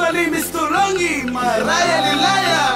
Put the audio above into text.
our name is ni My name is Nilaya.